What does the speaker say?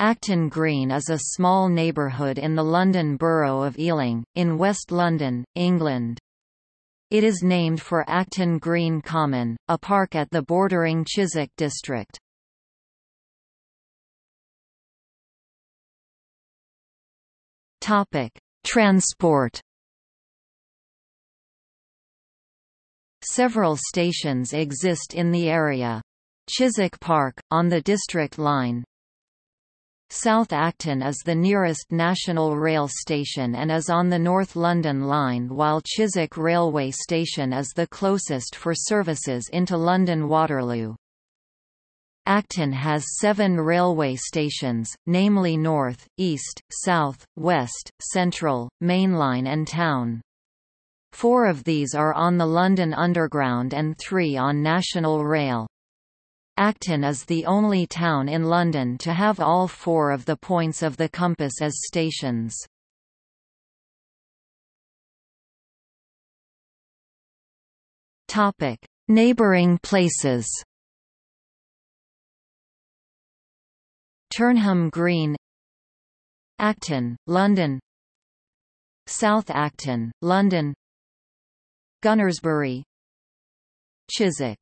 Acton Green is a small neighbourhood in the London Borough of Ealing, in West London, England. It is named for Acton Green Common, a park at the bordering Chiswick district. Topic Transport Several stations exist in the area. Chiswick Park, on the District Line, South Acton is the nearest national rail station and is on the North London Line while Chiswick Railway Station is the closest for services into London Waterloo. Acton has seven railway stations, namely North, East, South, West, Central, Mainline and Town. Four of these are on the London Underground and three on National Rail. Acton is the only town in London to have all four of the points of the compass as stations. Topic: Neighbouring places. Turnham Green Acton, London South Acton, London Gunnersbury Chiswick